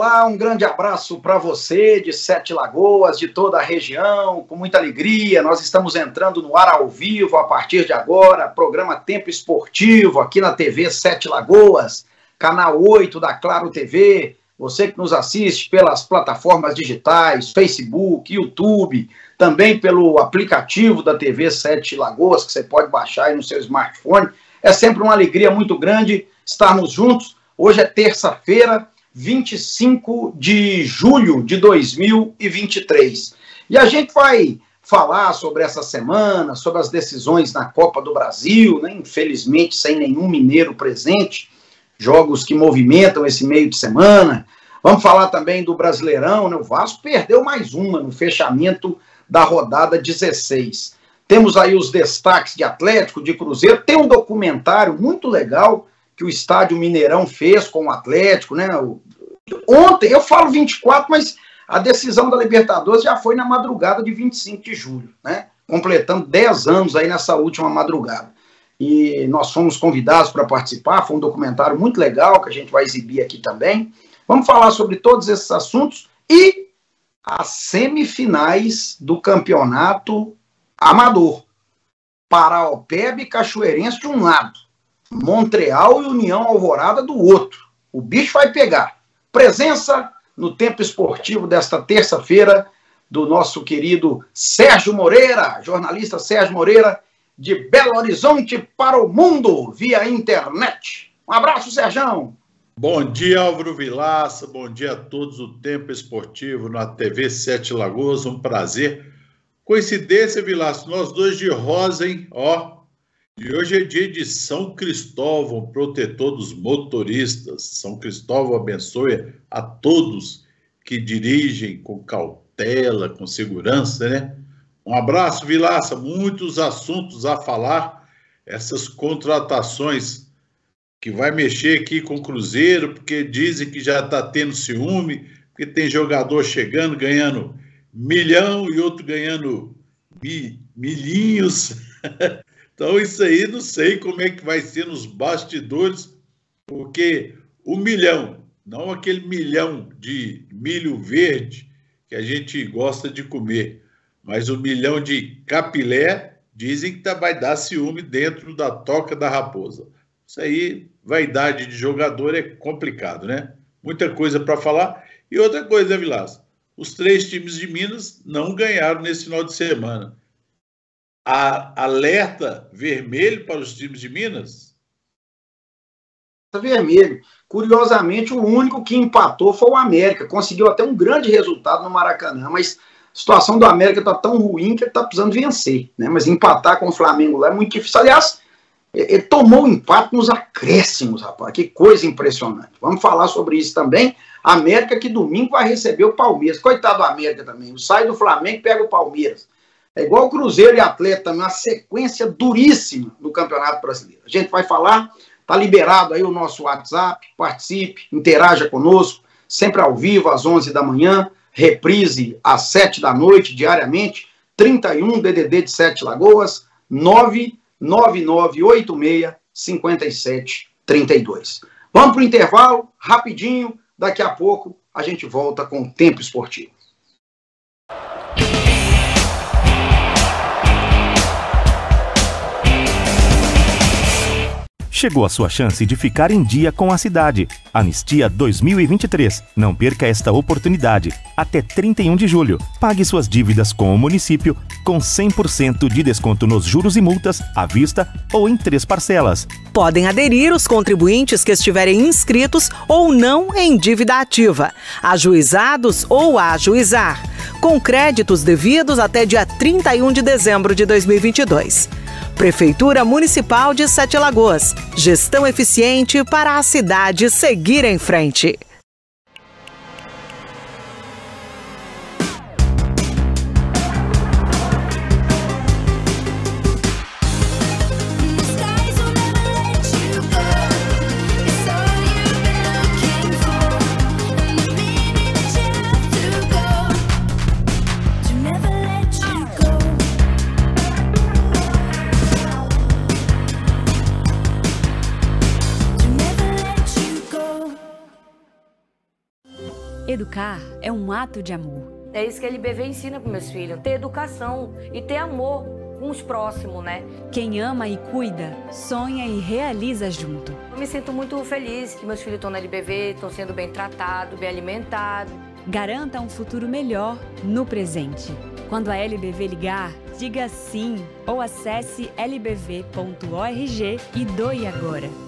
Olá, um grande abraço para você de Sete Lagoas, de toda a região, com muita alegria. Nós estamos entrando no ar ao vivo a partir de agora, programa Tempo Esportivo aqui na TV Sete Lagoas, canal 8 da Claro TV. Você que nos assiste pelas plataformas digitais, Facebook, YouTube, também pelo aplicativo da TV Sete Lagoas, que você pode baixar aí no seu smartphone. É sempre uma alegria muito grande estarmos juntos. Hoje é terça-feira, 25 de julho de 2023. E a gente vai falar sobre essa semana, sobre as decisões na Copa do Brasil, né? infelizmente sem nenhum mineiro presente, jogos que movimentam esse meio de semana. Vamos falar também do Brasileirão, né? O Vasco perdeu mais uma no fechamento da rodada 16. Temos aí os destaques de Atlético, de Cruzeiro. Tem um documentário muito legal que o Estádio Mineirão fez com o Atlético, né? Ontem, eu falo 24, mas a decisão da Libertadores já foi na madrugada de 25 de julho, né? Completando 10 anos aí nessa última madrugada. E nós fomos convidados para participar, foi um documentário muito legal que a gente vai exibir aqui também. Vamos falar sobre todos esses assuntos e as semifinais do campeonato amador. Paraopeb e Cachoeirense de um lado, Montreal e União Alvorada do outro. O bicho vai pegar. Presença no tempo esportivo desta terça-feira do nosso querido Sérgio Moreira, jornalista Sérgio Moreira, de Belo Horizonte para o mundo via internet. Um abraço, Sérgio. Bom dia, Álvaro Vilaça. Bom dia a todos do Tempo Esportivo na TV Sete Lagoas. Um prazer. Coincidência, Vilaça, nós dois de rosa, hein? Ó. E hoje é dia de São Cristóvão, protetor dos motoristas. São Cristóvão abençoe a todos que dirigem com cautela, com segurança, né? Um abraço, Vilaça. Muitos assuntos a falar. Essas contratações que vai mexer aqui com o Cruzeiro, porque dizem que já está tendo ciúme, porque tem jogador chegando, ganhando milhão e outro ganhando mi, milhinhos. então, isso aí não sei como é que vai ser nos bastidores, porque o milhão, não aquele milhão de milho verde que a gente gosta de comer, mas o milhão de capilé, dizem que tá, vai dar ciúme dentro da toca da raposa. Isso aí, vaidade de jogador é complicado, né? Muita coisa para falar. E outra coisa, Vilas, os três times de Minas não ganharam nesse final de semana. A alerta vermelho para os times de Minas? Vermelho. Curiosamente, o único que empatou foi o América. Conseguiu até um grande resultado no Maracanã, mas a situação do América está tão ruim que ele está precisando vencer. Né? Mas empatar com o Flamengo lá é muito difícil. Aliás, ele tomou o empate nos acréscimos, rapaz. Que coisa impressionante. Vamos falar sobre isso também. América que domingo vai receber o Palmeiras. Coitado do América também. Sai do Flamengo pega o Palmeiras. É igual Cruzeiro e Atleta uma sequência duríssima no Campeonato Brasileiro. A gente vai falar, tá liberado aí o nosso WhatsApp, participe, interaja conosco, sempre ao vivo às 11 da manhã, reprise às 7 da noite, diariamente, 31 DDD de 7 Lagoas, 9 9986 5732. Vamos para o intervalo, rapidinho, daqui a pouco a gente volta com o tempo esportivo. Chegou a sua chance de ficar em dia com a cidade. Anistia 2023. Não perca esta oportunidade. Até 31 de julho. Pague suas dívidas com o município com 100% de desconto nos juros e multas à vista ou em três parcelas. Podem aderir os contribuintes que estiverem inscritos ou não em dívida ativa, ajuizados ou a ajuizar, com créditos devidos até dia 31 de dezembro de 2022. Prefeitura Municipal de Sete Lagoas. Gestão eficiente para a cidade seguir em frente. Educar é um ato de amor. É isso que a LBV ensina para meus filhos: ter educação e ter amor com os próximos, né? Quem ama e cuida, sonha e realiza junto. Eu me sinto muito feliz que meus filhos estão na LBV, estão sendo bem tratados, bem alimentados. Garanta um futuro melhor no presente. Quando a LBV ligar, diga sim ou acesse lbv.org e doe agora.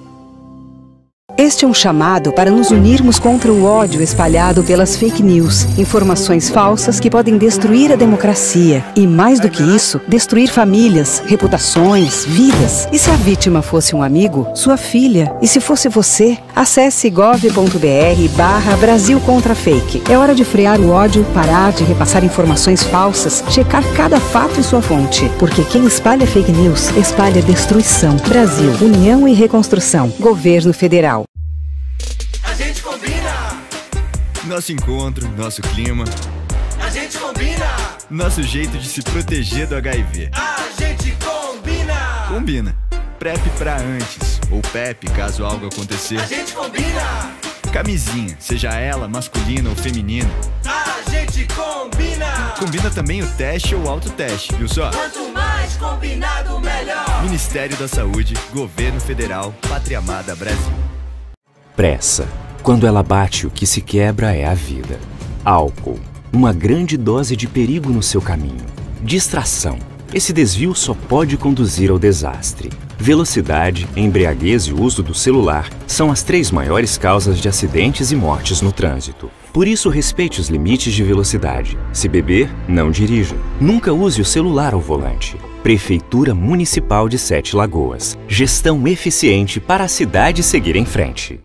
Este é um chamado para nos unirmos contra o ódio espalhado pelas fake news, informações falsas que podem destruir a democracia e, mais do que isso, destruir famílias, reputações, vidas. E se a vítima fosse um amigo, sua filha? E se fosse você? Acesse gov.br barra Brasil contra Fake. É hora de frear o ódio, parar de repassar informações falsas, checar cada fato e sua fonte. Porque quem espalha fake news, espalha destruição. Brasil, União e Reconstrução. Governo Federal Nosso encontro, nosso clima. A gente combina. Nosso jeito de se proteger do HIV. A gente combina. Combina. PrEP pra antes, ou PEP caso algo acontecer. A gente combina. Camisinha, seja ela masculina ou feminina. A gente combina. Combina também o teste ou autoteste, viu só? Quanto mais combinado, melhor. Ministério da Saúde, Governo Federal, Pátria Amada Brasil. Pressa quando ela bate, o que se quebra é a vida. Álcool. Uma grande dose de perigo no seu caminho. Distração. Esse desvio só pode conduzir ao desastre. Velocidade, embriaguez e uso do celular são as três maiores causas de acidentes e mortes no trânsito. Por isso, respeite os limites de velocidade. Se beber, não dirija. Nunca use o celular ao volante. Prefeitura Municipal de Sete Lagoas. Gestão eficiente para a cidade seguir em frente.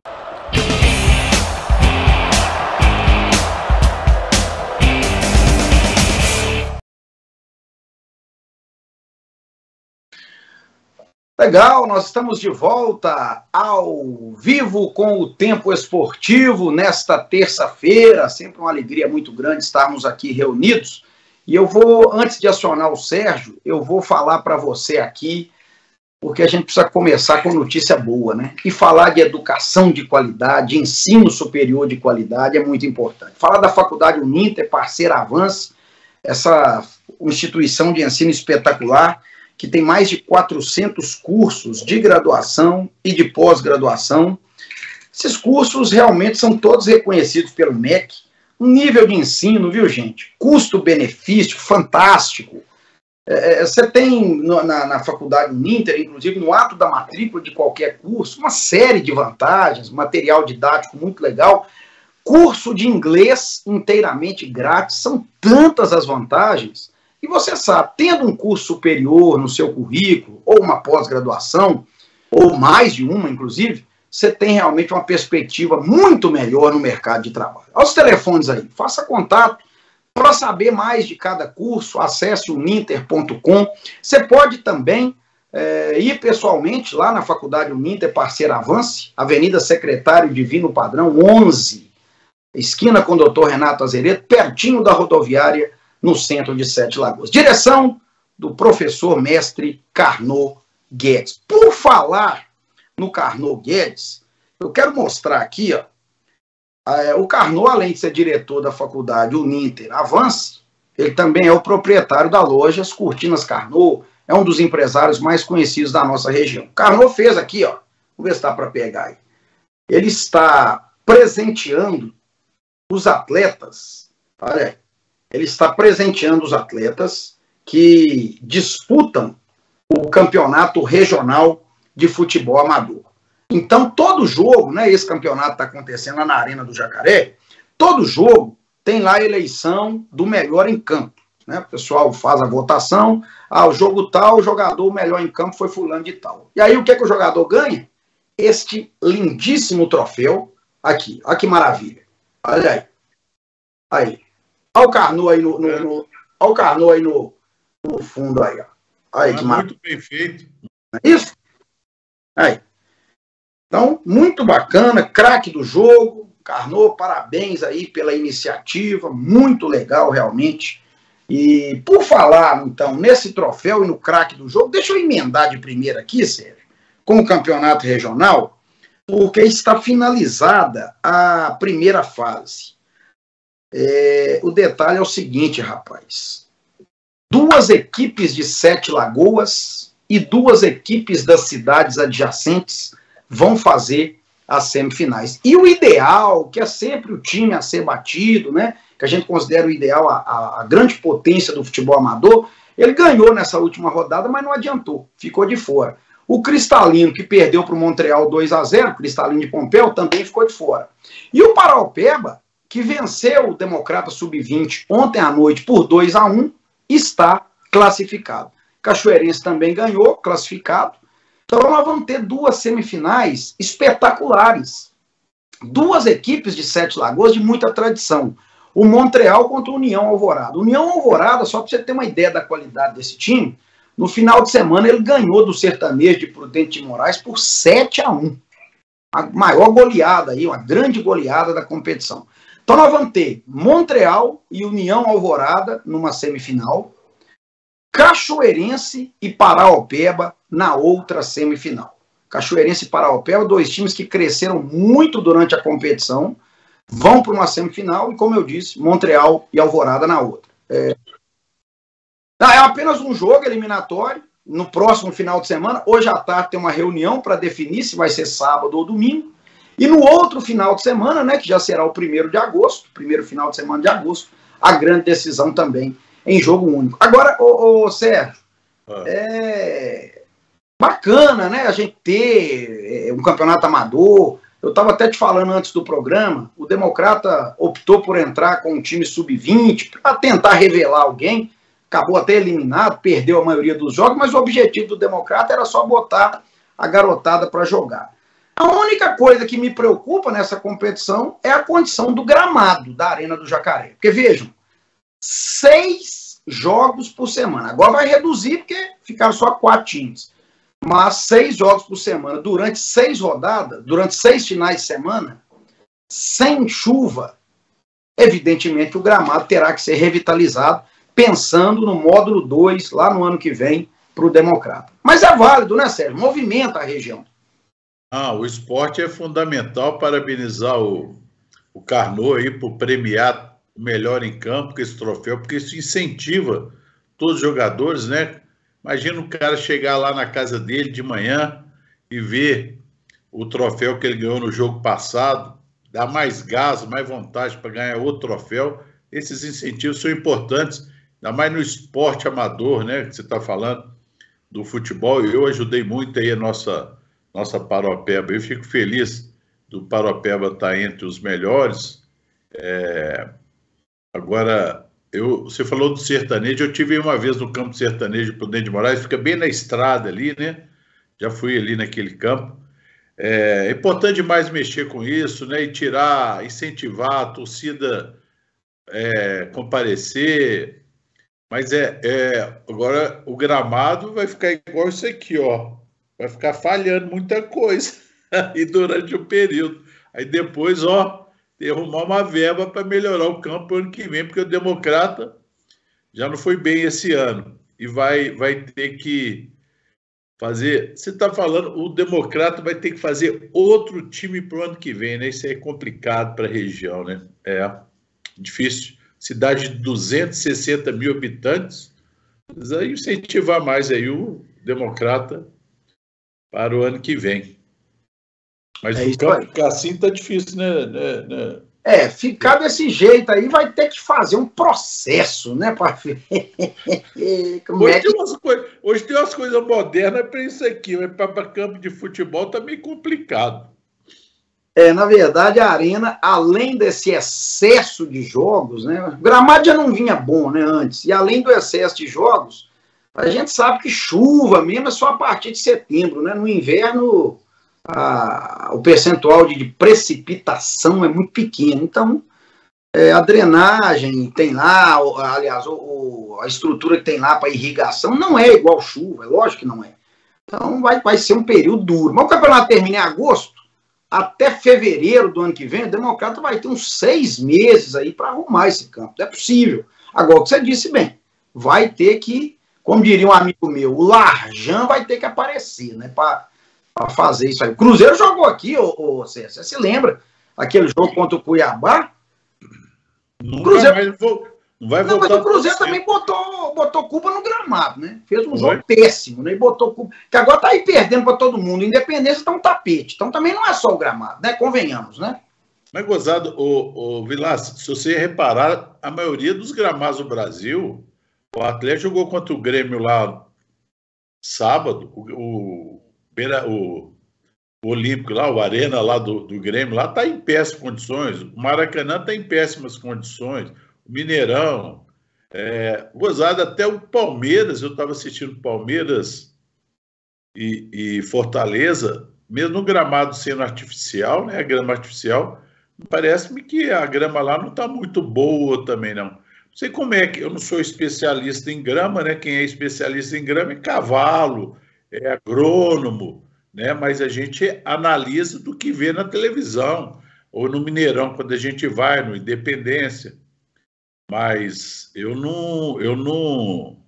Legal, nós estamos de volta ao vivo com o Tempo Esportivo nesta terça-feira. Sempre uma alegria muito grande estarmos aqui reunidos. E eu vou, antes de acionar o Sérgio, eu vou falar para você aqui, porque a gente precisa começar com notícia boa, né? E falar de educação de qualidade, ensino superior de qualidade é muito importante. Falar da Faculdade Uninter, parceira Avance, essa instituição de ensino espetacular que tem mais de 400 cursos de graduação e de pós-graduação. Esses cursos realmente são todos reconhecidos pelo MEC. Um nível de ensino, viu, gente? Custo-benefício fantástico. É, é você tem no, na, na faculdade Uninter, inclusive no ato da matrícula de qualquer curso, uma série de vantagens, material didático muito legal. Curso de inglês inteiramente grátis, são tantas as vantagens e você sabe, tendo um curso superior no seu currículo, ou uma pós-graduação, ou mais de uma, inclusive, você tem realmente uma perspectiva muito melhor no mercado de trabalho. Olha os telefones aí, faça contato. Para saber mais de cada curso, acesse o ninter.com. Você pode também é, ir pessoalmente lá na Faculdade Uninter Parceira Avance, Avenida Secretário Divino Padrão 11, esquina com o doutor Renato Azeredo, pertinho da rodoviária no centro de Sete Lagoas. Direção do professor mestre Carnot Guedes. Por falar no Carnot Guedes, eu quero mostrar aqui, ó, é, o Carnot, além de ser diretor da faculdade Uninter Avance, ele também é o proprietário da loja As Cortinas Carnot, é um dos empresários mais conhecidos da nossa região. Carnot fez aqui, ó, vamos ver se dá para pegar aí. Ele está presenteando os atletas, olha aí, ele está presenteando os atletas que disputam o campeonato regional de futebol amador. Então, todo jogo, né, esse campeonato está acontecendo lá na Arena do Jacaré, todo jogo tem lá a eleição do melhor em campo. Né? O pessoal faz a votação, ah, o jogo tal, o jogador melhor em campo foi fulano de tal. E aí o que, é que o jogador ganha? Este lindíssimo troféu aqui. Olha que maravilha. Olha aí. Aí. Olha o Carnot aí no, no, é. no, olha o aí no, no fundo aí, ó. Aí, é muito bem feito. É isso? Aí. Então, muito bacana, craque do jogo. Carnot, parabéns aí pela iniciativa, muito legal realmente. E por falar, então, nesse troféu e no craque do jogo, deixa eu emendar de primeira aqui, Sérgio, com o campeonato regional, porque está finalizada a primeira fase. É, o detalhe é o seguinte, rapaz. Duas equipes de Sete Lagoas e duas equipes das cidades adjacentes vão fazer as semifinais. E o ideal, que é sempre o time a ser batido, né? Que a gente considera o ideal a, a, grande potência do futebol amador, ele ganhou nessa última rodada, mas não adiantou, ficou de fora. O Cristalino, que perdeu para o Montreal 2 a 0 Cristalino de Pompeu, também ficou de fora. E o Paraupeba, que venceu o Democrata Sub-20 ontem à noite por 2 a 1 está classificado. Cachoeirense também ganhou, classificado. Então nós vamos ter duas semifinais espetaculares. Duas equipes de Sete Lagoas de muita tradição. O Montreal contra o União Alvorada. União Alvorada, só para você ter uma ideia da qualidade desse time, no final de semana ele ganhou do sertanejo de Prudente de Moraes por 7 a 1. A maior goleada aí, uma grande goleada da competição. Então nós vamos ter Montreal e União Alvorada numa semifinal, Cachoeirense e Paraopeba na outra semifinal. Cachoeirense e Paraopeba, dois times que cresceram muito durante a competição, vão para uma semifinal e, como eu disse, Montreal e Alvorada na outra. É, é apenas um jogo eliminatório. No próximo final de semana, hoje à tarde tem uma reunião para definir se vai ser sábado ou domingo. E no outro final de semana, né, que já será o primeiro de agosto, primeiro final de semana de agosto, a grande decisão também em jogo único. Agora, ô, ô Sérgio, ah. é bacana, né, a gente ter é, um campeonato amador. Eu estava até te falando antes do programa, o Democrata optou por entrar com um time sub-20 para tentar revelar alguém acabou até eliminado, perdeu a maioria dos jogos, mas o objetivo do Democrata era só botar a garotada para jogar. A única coisa que me preocupa nessa competição é a condição do gramado da Arena do Jacaré. Porque vejam, seis jogos por semana. Agora vai reduzir porque ficaram só quatro times. Mas seis jogos por semana durante seis rodadas, durante seis finais de semana, sem chuva, evidentemente o gramado terá que ser revitalizado pensando no módulo 2, lá no ano que vem, para o Democrata. Mas é válido, né, Sérgio? Movimenta a região. Ah, o esporte é fundamental. Parabenizar o, o Carnot aí por premiar o melhor em campo com esse troféu, porque isso incentiva todos os jogadores, né? Imagina o cara chegar lá na casa dele de manhã e ver o troféu que ele ganhou no jogo passado, dá mais gás, mais vontade para ganhar outro troféu. Esses incentivos são importantes ainda mais no esporte amador, né, que você está falando, do futebol, eu ajudei muito aí a nossa, nossa Paropeba, eu fico feliz do Paropeba estar tá entre os melhores, é... agora, eu, você falou do sertanejo, eu tive uma vez no campo sertanejo Prudente de Moraes, fica bem na estrada ali, né, já fui ali naquele campo, é, é importante demais mexer com isso, né, e tirar, incentivar a torcida é, comparecer, mas é, é, agora o gramado vai ficar igual isso aqui, ó. Vai ficar falhando muita coisa aí durante o período. Aí depois, ó, tem arrumar uma verba para melhorar o campo ano que vem, porque o Democrata já não foi bem esse ano. E vai, vai ter que fazer. Você está falando, o Democrata vai ter que fazer outro time para o ano que vem, né? Isso é complicado para a região, né? É difícil cidade de 260 mil habitantes, incentivar mais aí o democrata para o ano que vem. Mas é ficar assim tá difícil, né, né, né? É, ficar desse jeito aí vai ter que fazer um processo, né, para hoje, é que... tem umas coisas, hoje tem umas coisas modernas para isso aqui, mas para campo de futebol tá meio complicado. É, na verdade, a Arena, além desse excesso de jogos, né, o gramado já não vinha bom né, antes, e além do excesso de jogos, a gente sabe que chuva mesmo é só a partir de setembro. Né, no inverno, a, o percentual de, de, precipitação é muito pequeno. Então, é, a drenagem tem lá, aliás, o, o, a estrutura que tem lá para irrigação não é igual chuva, é lógico que não é. Então, vai, vai ser um período duro. Mas o campeonato termina em agosto até fevereiro do ano que vem, o Democrata vai ter uns seis meses aí para arrumar esse campo. É possível. Agora, o que você disse bem, vai ter que, como diria um amigo meu, o Larjan vai ter que aparecer, né? Para fazer isso aí. O Cruzeiro jogou aqui, ô, ô, você, você se lembra? Aquele jogo contra o Cuiabá? Nunca Cruzeiro... vou, não vai não, voltar. Mas o Cruzeiro também botou, botou culpa no gramado, né? Fez um jogo péssimo, né? E botou culpa. Que agora tá aí perdendo para todo mundo. Independência tá um tapete. Então também não é só o gramado, né? Convenhamos, né? Mas, gozado, o, o Vilas, se você reparar, a maioria dos gramados do Brasil, o Atlético jogou contra o Grêmio lá sábado, o, o, o, o Olímpico lá, o Arena lá do, do Grêmio, lá está em péssimas condições, o Maracanã está em péssimas condições, o Mineirão, é, gozado até o Palmeiras, eu estava assistindo Palmeiras e, e Fortaleza, mesmo no gramado sendo artificial, né, a grama artificial, Parece-me que a grama lá não está muito boa também, não. Sei como é que eu não sou especialista em grama, né? Quem é especialista em grama é cavalo, é agrônomo, né? Mas a gente analisa do que vê na televisão ou no Mineirão quando a gente vai no Independência. Mas eu não, eu não,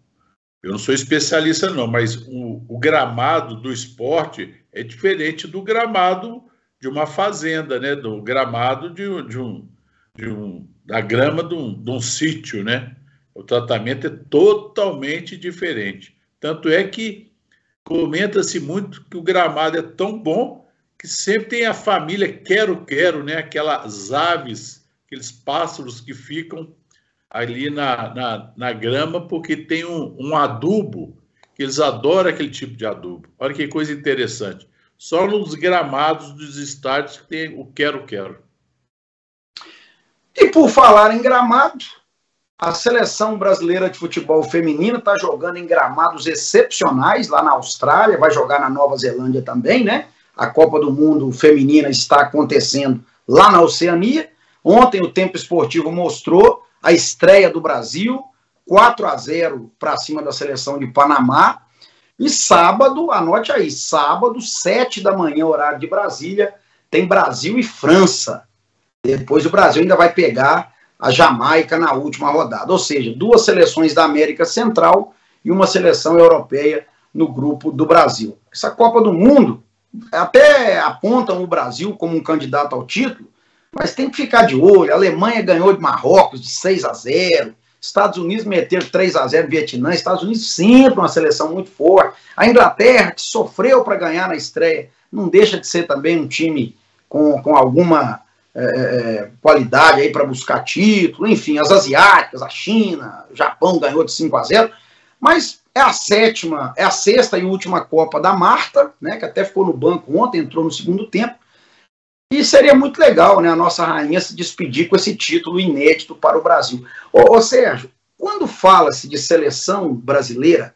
eu não sou especialista não. Mas o, o gramado do esporte é diferente do gramado de uma fazenda, né? Do gramado de, de um, de um, da grama de um, de um sítio, né? O tratamento é totalmente diferente. Tanto é que comenta-se muito que o gramado é tão bom que sempre tem a família quero-quero, né? Aquelas aves, aqueles pássaros que ficam ali na, na, na grama porque tem um, um adubo, que eles adoram aquele tipo de adubo. Olha que coisa interessante. Só nos gramados dos estádios que tem o quero-quero. E por falar em gramado, a seleção brasileira de futebol feminino está jogando em gramados excepcionais lá na Austrália, vai jogar na Nova Zelândia também, né? A Copa do Mundo feminina está acontecendo lá na Oceania. Ontem o Tempo Esportivo mostrou a estreia do Brasil, 4 a 0 para cima da seleção de Panamá. E sábado, anote aí, sábado, sete da manhã, horário de Brasília, tem Brasil e França. Depois o Brasil ainda vai pegar a Jamaica na última rodada. Ou seja, duas seleções da América Central e uma seleção europeia no grupo do Brasil. Essa Copa do Mundo até apontam o Brasil como um candidato ao título, mas tem que ficar de olho. A Alemanha ganhou de Marrocos de 6 a 0. Estados Unidos meter 3 a 0 no Vietnã, Estados Unidos sempre uma seleção muito forte. A Inglaterra, que sofreu para ganhar na estreia, não deixa de ser também um time com, com alguma é, é, é qualidade aí para buscar título. Enfim, as asiáticas, a China, o Japão ganhou de 5 a 0 mas é a sétima, é a sexta e última Copa da Marta, né, que até ficou no banco ontem, entrou no segundo tempo. E seria muito legal né, a nossa rainha se despedir com esse título inédito para o Brasil. Ô, ô Sérgio, quando fala-se de seleção brasileira,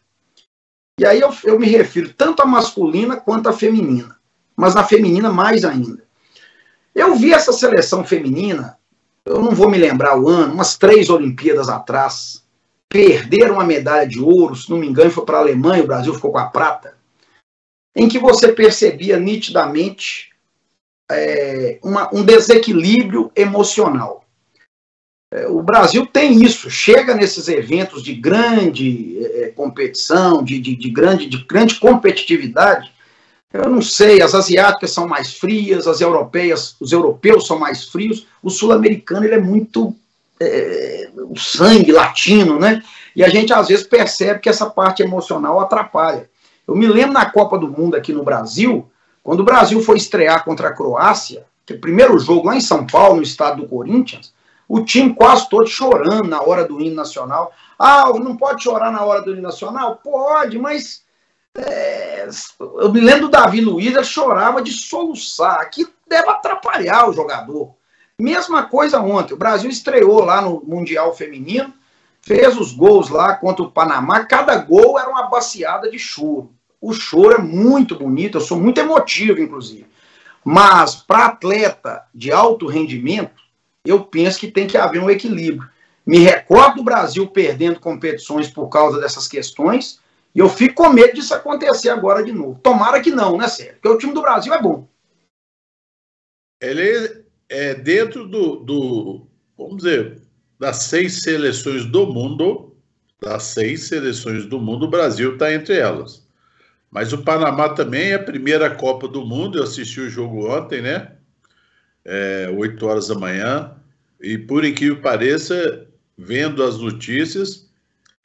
e aí eu, eu me refiro tanto à masculina quanto à feminina, mas na feminina mais ainda. Eu vi essa seleção feminina, eu não vou me lembrar o ano, umas três Olimpíadas atrás, perderam a medalha de ouro, se não me engano, foi para a Alemanha, o Brasil ficou com a prata, em que você percebia nitidamente é, uma, um desequilíbrio emocional. É, o Brasil tem isso, chega nesses eventos de grande é, competição, de, de, de, grande, de grande competitividade. Eu não sei, as asiáticas são mais frias, as europeias, os europeus são mais frios, o sul-americano ele é muito é, o sangue latino, né? E a gente às vezes percebe que essa parte emocional atrapalha. Eu me lembro na Copa do Mundo aqui no Brasil, quando o Brasil foi estrear contra a Croácia, que é o primeiro jogo lá em São Paulo, no estado do Corinthians, o time quase todo chorando na hora do hino nacional. Ah, não pode chorar na hora do hino nacional? Pode, mas é, eu me lembro do Davi Luiz, ele chorava de soluçar. Aqui deve atrapalhar o jogador. Mesma coisa ontem. O Brasil estreou lá no Mundial Feminino, fez os gols lá contra o Panamá. Cada gol era uma baciada de choro o choro é muito bonito, eu sou muito emotivo, inclusive. Mas para atleta de alto rendimento, eu penso que tem que haver um equilíbrio. Me recordo do Brasil perdendo competições por causa dessas questões, e eu fico com medo disso acontecer agora de novo. Tomara que não, né, Sérgio? Porque o time do Brasil é bom. Ele é dentro do, do vamos dizer, das seis seleções do mundo, das seis seleções do mundo, o Brasil está entre elas. Mas o Panamá também é a primeira Copa do Mundo. Eu assisti o jogo ontem, né? É, 8 horas da manhã. E por incrível que pareça, vendo as notícias,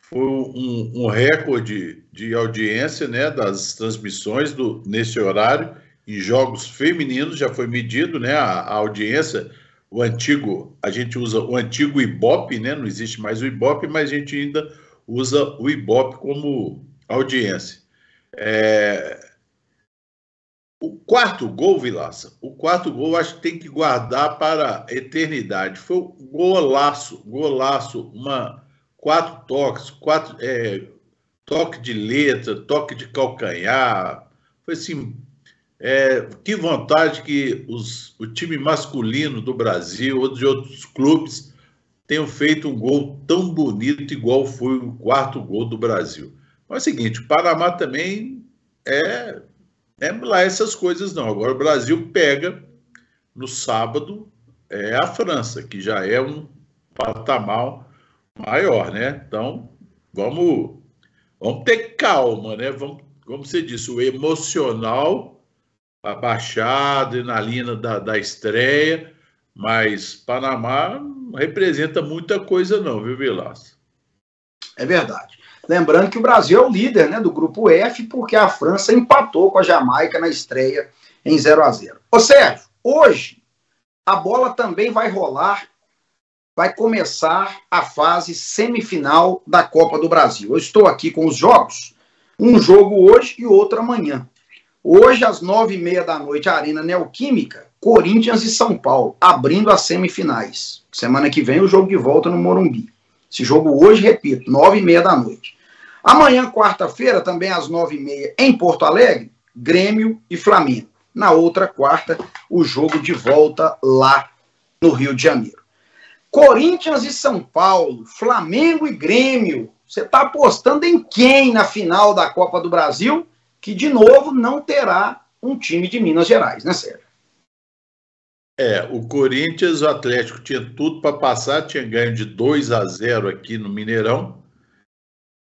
foi um, um recorde de audiência né, das transmissões do, nesse horário em jogos femininos, já foi medido né, a, a audiência, o antigo, a gente usa o antigo Ibope, né, não existe mais o Ibope, mas a gente ainda usa o Ibope como audiência. É, o quarto gol, Vilaça, o quarto gol acho que tem que guardar para a eternidade. Foi um golaço, golaço, uma, quatro toques, quatro é, toque de letra, toque de calcanhar. Foi assim, é, que vontade que os, o time masculino do Brasil ou de outros clubes tenham feito um gol tão bonito igual foi o quarto gol do Brasil. Mas é o seguinte, o Panamá também é é lá essas coisas não. Agora o Brasil pega no sábado é a França, que já é um patamar maior, né? Então vamos vamos ter calma, né? Vamos, como você disse, o emocional abaixar a adrenalina da, da estreia, mas Panamá não representa muita coisa não, viu, Vilas? É verdade. Lembrando que o Brasil é o líder né, do grupo F, porque a França empatou com a Jamaica na estreia em 0 a 0 Ô Sérgio, hoje a bola também vai rolar, vai começar a fase semifinal da Copa do Brasil. Eu estou aqui com os jogos, um jogo hoje e outro amanhã. Hoje, às nove e meia da noite, a Arena Neoquímica, Corinthians e São Paulo, abrindo as semifinais. Semana que vem, o jogo de volta no Morumbi. Esse jogo hoje, repito, nove e meia da noite. Amanhã, quarta-feira, também às nove e meia, em Porto Alegre, Grêmio e Flamengo. Na outra quarta, o jogo de volta lá no Rio de Janeiro. Corinthians e São Paulo, Flamengo e Grêmio. Você está apostando em quem na final da Copa do Brasil? Que, de novo, não terá um time de Minas Gerais, né, Sérgio? É, o Corinthians, o Atlético tinha tudo para passar, tinha ganho de 2 a 0 aqui no Mineirão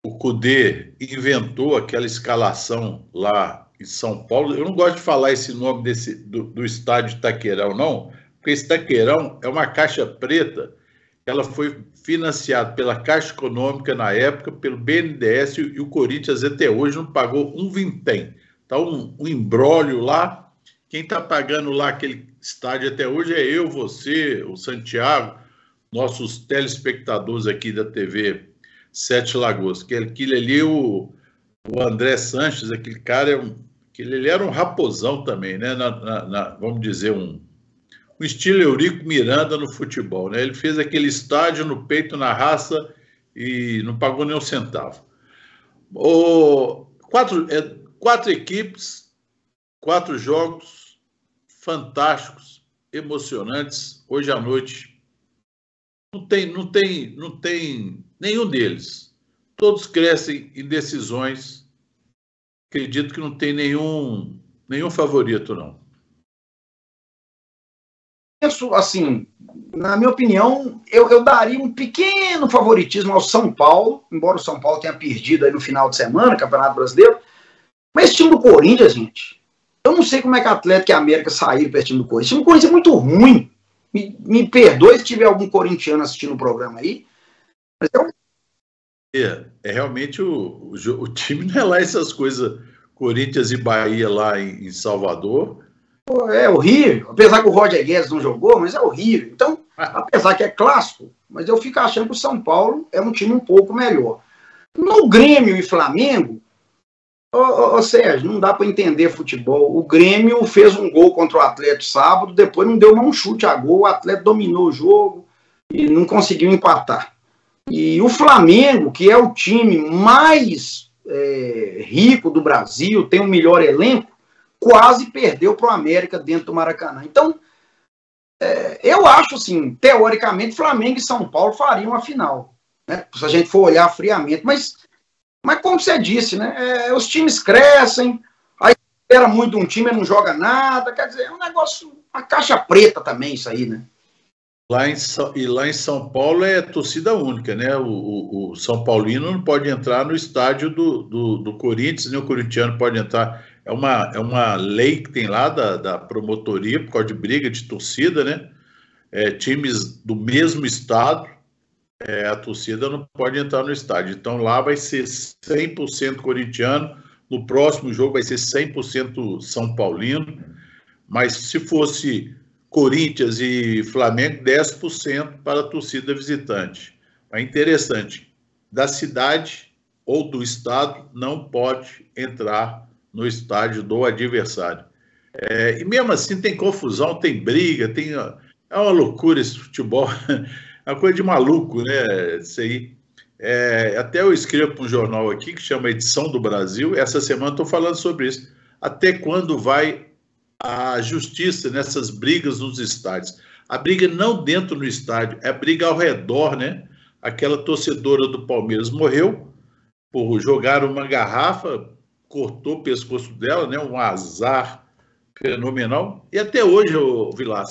o Cudê inventou aquela escalação lá em São Paulo. Eu não gosto de falar esse nome desse, do, do estádio Taqueirão, não, porque esse Taqueirão é uma caixa preta. Ela foi financiada pela Caixa Econômica na época, pelo BNDES, e o Corinthians até hoje não pagou um vintém. Está um, um embrólio lá. Quem está pagando lá aquele estádio até hoje é eu, você, o Santiago, nossos telespectadores aqui da TV Sete Lagoas, que aquele ali, o, o André Sanches, aquele cara, é um, aquele, ele era um raposão também, né? Na, na, na, vamos dizer, um, um estilo Eurico Miranda no futebol, né? Ele fez aquele estádio no peito, na raça e não pagou nem um centavo. O, quatro, é, quatro equipes, quatro jogos fantásticos, emocionantes, hoje à noite. Não tem, não tem, não tem Nenhum deles. Todos crescem em decisões. Acredito que não tem nenhum, nenhum favorito, não. Penso assim, na minha opinião, eu, eu, daria um pequeno favoritismo ao São Paulo, embora o São Paulo tenha perdido aí no final de semana, Campeonato Brasileiro. Mas esse time do Corinthians, gente, eu não sei como é que Atlético e América saíram para esse time do Corinthians. O time do Corinthians é muito ruim. Me, me perdoe se tiver algum corintiano assistindo o programa aí. É, é realmente o, o, o, time não é lá essas coisas, Corinthians e Bahia lá em, em Salvador. É horrível, apesar que o Roger Guedes não jogou, mas é horrível. Então, apesar que é clássico, mas eu fico achando que o São Paulo é um time um pouco melhor. No Grêmio e Flamengo, ô, ô, ô Sérgio, não dá para entender futebol. O Grêmio fez um gol contra o Atlético sábado, depois não deu um chute a gol, o Atlético dominou o jogo e não conseguiu empatar. E o Flamengo, que é o time mais é, rico do Brasil, tem o melhor elenco, quase perdeu para o América dentro do Maracanã. Então, é, eu acho assim, teoricamente, Flamengo e São Paulo fariam a final. Né? Se a gente for olhar friamente. Mas, mas como você disse, né? É, os times crescem, aí era muito um time não joga nada. Quer dizer, é um negócio, uma caixa preta também, isso aí, né? Lá em, e lá em São Paulo é torcida única, né? O, o, o São Paulino não pode entrar no estádio do, do, do, Corinthians, nem o corintiano pode entrar. É uma, é uma lei que tem lá da, da promotoria, por causa de briga de torcida, né? é, times do mesmo estado, é, a torcida não pode entrar no estádio. Então lá vai ser 100% corintiano, no próximo jogo vai ser 100% São Paulino, mas se fosse Corinthians e Flamengo, 10% para a torcida visitante. É interessante, da cidade ou do estado não pode entrar no estádio do adversário. É, e mesmo assim tem confusão, tem briga, tem é uma loucura esse futebol, é uma coisa de maluco, né? Isso aí. É, até eu escrevo para um jornal aqui que chama Edição do Brasil. Essa semana estou falando sobre isso. Até quando vai a justiça nessas brigas nos estádios? A briga não dentro do estádio, é a briga ao redor, né? Aquela torcedora do Palmeiras morreu por jogar uma garrafa, cortou o pescoço dela, né? Um azar fenomenal. E até hoje, o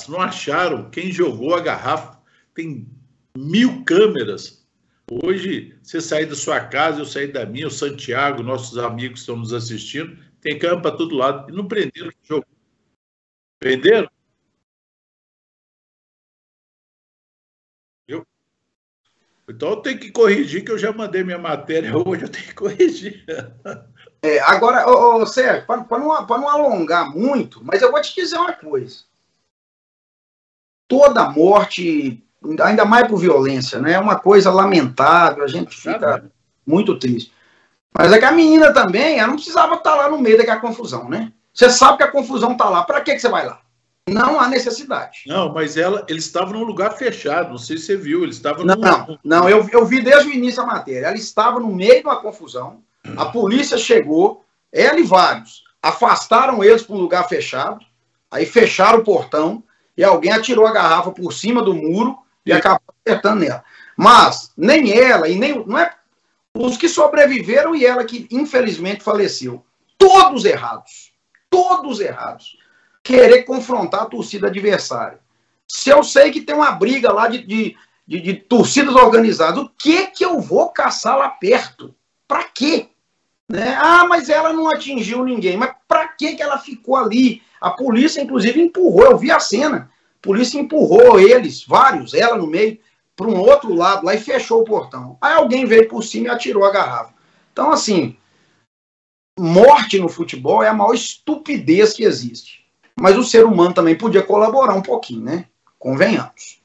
não acharam quem jogou a garrafa. Tem mil câmeras. Hoje, você sair da sua casa, eu sair da minha, o Santiago, nossos amigos estão nos assistindo, tem câmera para todo lado. E não prenderam o jogo. Prenderam? Eu? Então eu tenho que corrigir, que eu já mandei minha matéria hoje, eu tenho que corrigir. É, agora, ô, ô, Sérgio, para não, não alongar muito, mas eu vou te dizer uma coisa. Toda morte, ainda mais por violência, né? É uma coisa lamentável, a gente fica muito triste. Mas é que a menina também, ela não precisava estar lá no meio daquela confusão, né? Você sabe que a confusão está lá, para que, que você vai lá? Não há necessidade. Não, mas ela, eles estavam num lugar fechado, não sei se você viu, eles estavam Não, não, não eu, eu vi desde o início a matéria. Ela estava no meio de uma confusão, a polícia chegou, ela e vários, afastaram eles para um lugar fechado, aí fecharam o portão e alguém atirou a garrafa por cima do muro e, acabou acertando nela. Mas nem ela e nem não é os que sobreviveram e ela que infelizmente faleceu, todos errados, todos errados. Querer confrontar a torcida adversária. Se eu sei que tem uma briga lá de, de, de, de torcidas organizadas, o que que eu vou caçar lá perto? Para quê? Né? Ah, mas ela não atingiu ninguém. Mas para que ela ficou ali? A polícia, inclusive, empurrou. Eu vi a cena. A polícia empurrou eles, vários, ela no meio, para um outro lado lá e fechou o portão. Aí alguém veio por cima e atirou a garrafa. Então, assim, morte no futebol é a maior estupidez que existe. Mas o ser humano também podia colaborar um pouquinho, né? Convenhamos.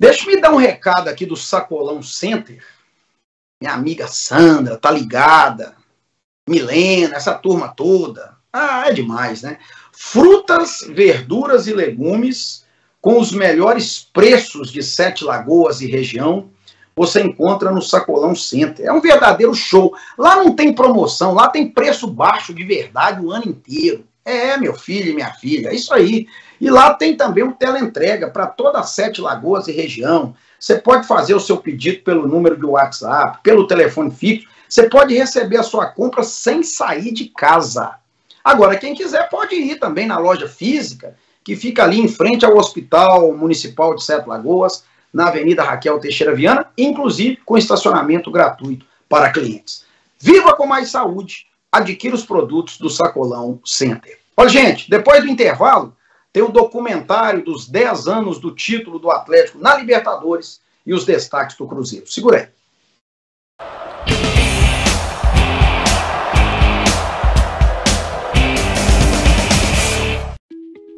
Deixa eu me dar um recado aqui do Sacolão Center minha amiga Sandra, tá ligada, Milena, essa turma toda. Ah, é demais, né? Frutas, verduras e legumes com os melhores preços de Sete Lagoas e região, você encontra no Sacolão Center. É um verdadeiro show. Lá não tem promoção, lá tem preço baixo de verdade o ano inteiro. É, meu filho e minha filha, é isso aí. E lá tem também um teleentrega para toda Sete Lagoas e região. Você pode fazer o seu pedido pelo número de WhatsApp, pelo telefone fixo. Você pode receber a sua compra sem sair de casa. Agora, quem quiser pode ir também na loja física, que fica ali em frente ao Hospital Municipal de Sete Lagoas, na Avenida Raquel Teixeira Viana, inclusive com estacionamento gratuito para clientes. Viva com mais saúde, adquira os produtos do Sacolão Center. Olha, gente, depois do intervalo, tem o documentário dos 10 anos do título do Atlético na Libertadores e os destaques do Cruzeiro. Segura aí.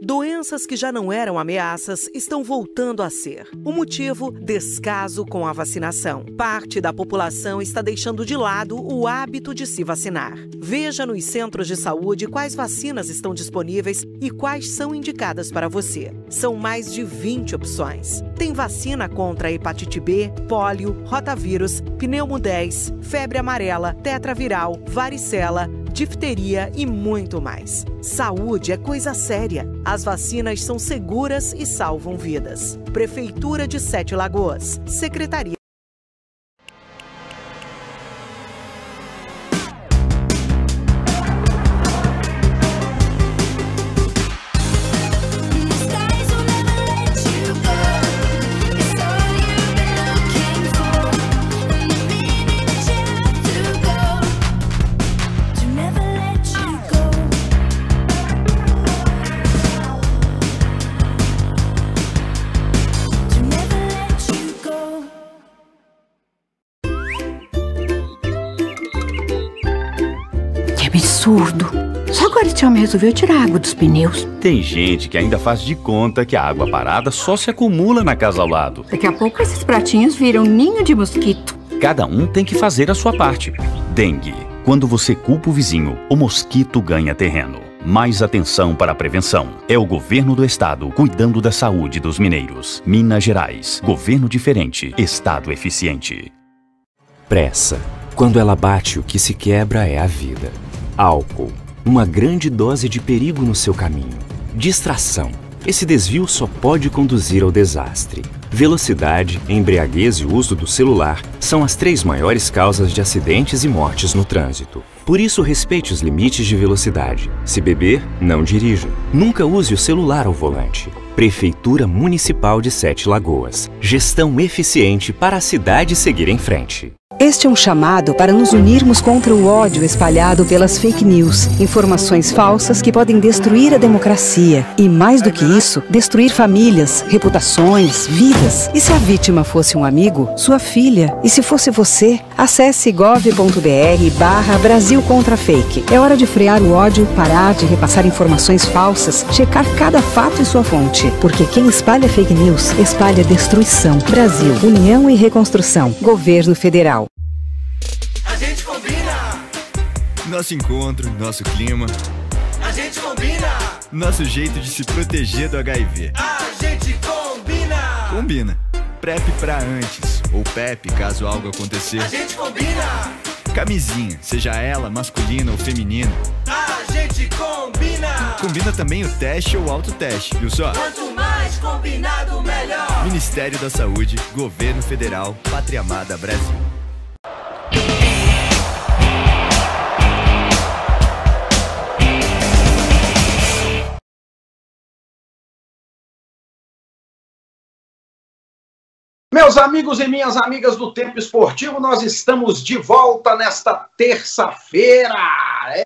Doenças que já não eram ameaças estão voltando a ser. O motivo? Descaso com a vacinação. Parte da população está deixando de lado o hábito de se vacinar. Veja nos centros de saúde quais vacinas estão disponíveis e quais são indicadas para você. São mais de 20 opções. Tem vacina contra hepatite B, pólio, rotavírus, pneumo 10, febre amarela, tetraviral, varicela, difteria e muito mais. Saúde é coisa séria. As vacinas são seguras e salvam vidas. Prefeitura de Sete Lagoas. Secretaria Esse homem resolveu tirar a água dos pneus. Tem gente que ainda faz de conta que a água parada só se acumula na casa ao lado. Daqui a pouco esses pratinhos viram ninho de mosquito. Cada um tem que fazer a sua parte. Dengue. Quando você culpa o vizinho, o mosquito ganha terreno. Mais atenção para a prevenção. É o governo do estado cuidando da saúde dos mineiros. Minas Gerais. Governo diferente. Estado eficiente. Pressa. Quando ela bate, o que se quebra é a vida. Álcool. Uma grande dose de perigo no seu caminho. Distração. Esse desvio só pode conduzir ao desastre. Velocidade, embriaguez e uso do celular são as três maiores causas de acidentes e mortes no trânsito. Por isso, respeite os limites de velocidade. Se beber, não dirija. Nunca use o celular ao volante. Prefeitura Municipal de Sete Lagoas. Gestão eficiente para a cidade seguir em frente. Este é um chamado para nos unirmos contra o ódio espalhado pelas fake news, informações falsas que podem destruir a democracia e, mais do que isso, destruir famílias, reputações, vidas. E se a vítima fosse um amigo, sua filha? E se fosse você? Acesse gov.br barra Brasil contra Fake. É hora de frear o ódio, parar de repassar informações falsas, checar cada fato e sua fonte. Porque quem espalha fake news, espalha destruição. Brasil, União e Reconstrução. Governo Federal. Nosso encontro, nosso clima, a gente combina, nosso jeito de se proteger do HIV. a gente combina, Combina. PrEP pra antes, ou PEP caso algo acontecer. a gente combina, Camisinha, seja ela masculina ou feminina. a gente combina. Combina também o teste ou autoteste, viu só? Quanto mais combinado, melhor. Ministério da Saúde, Governo Federal, Pátria Amada Brasil. Meus amigos e minhas amigas do Tempo Esportivo, nós estamos de volta nesta terça-feira.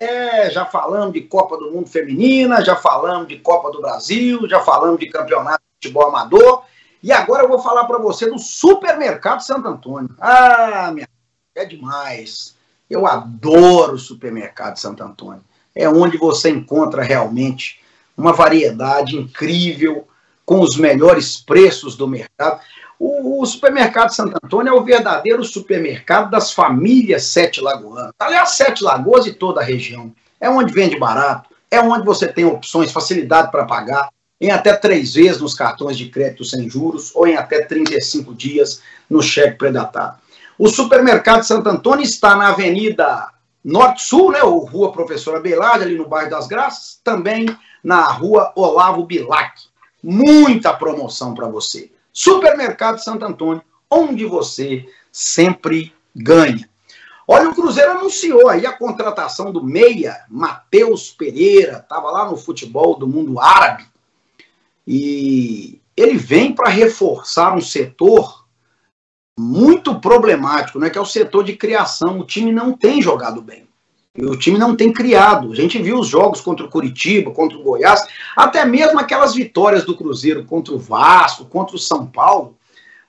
É, já falamos de Copa do Mundo Feminina, já falamos de Copa do Brasil, já falamos de Campeonato de Futebol Amador. E agora eu vou falar para você do Supermercado Santo Antônio. Ah, minha, é demais. Eu adoro o Supermercado Santo Antônio. É onde você encontra realmente uma variedade incrível, com os melhores preços do mercado. O, o supermercado Santo Antônio é o verdadeiro supermercado das famílias Sete Lagoanas. Aliás, Sete Lagoas e toda a região. É onde vende barato, é onde você tem opções, facilidade para pagar, em até três vezes nos cartões de crédito sem juros ou em até 35 dias no cheque predatado. O supermercado Santo Antônio está na Avenida Norte-Sul, né, ou Rua Professora Belarde, ali no bairro das Graças, também na Rua Olavo Bilac. Muita promoção para você. Supermercado Santo Antônio, onde você sempre ganha. Olha, o Cruzeiro anunciou aí a contratação do meia Matheus Pereira, estava lá no futebol do mundo árabe, e ele vem para reforçar um setor muito problemático, né, que é o setor de criação. O time não tem jogado bem. E o time não tem criado. A gente viu os jogos contra o Curitiba, contra o Goiás, até mesmo aquelas vitórias do Cruzeiro contra o Vasco, contra o São Paulo,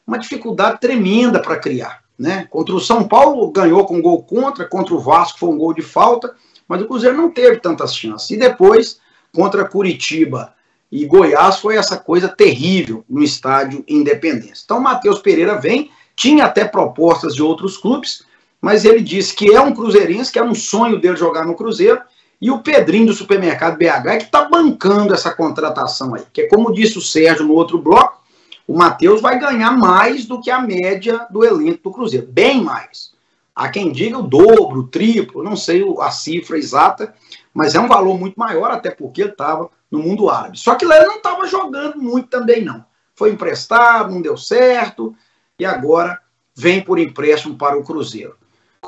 uma dificuldade tremenda para criar. Né? Contra o São Paulo ganhou com gol contra, contra o Vasco foi um gol de falta, mas o Cruzeiro não teve tantas chances. E depois, contra Curitiba e Goiás, foi essa coisa terrível no estádio Independência. Então, Matheus Pereira vem, tinha até propostas de outros clubes, mas ele disse que é um cruzeirense, que é um sonho dele jogar no Cruzeiro, e o Pedrinho do supermercado BH é que está bancando essa contratação aí. Que é como disse o Sérgio no outro bloco, o Matheus vai ganhar mais do que a média do elenco do Cruzeiro, bem mais. Há quem diga o dobro, o triplo, não sei a cifra exata, mas é um valor muito maior, até porque ele estava no mundo árabe. Só que lá ele não estava jogando muito também, não. Foi emprestado, não deu certo, e agora vem por empréstimo para o Cruzeiro.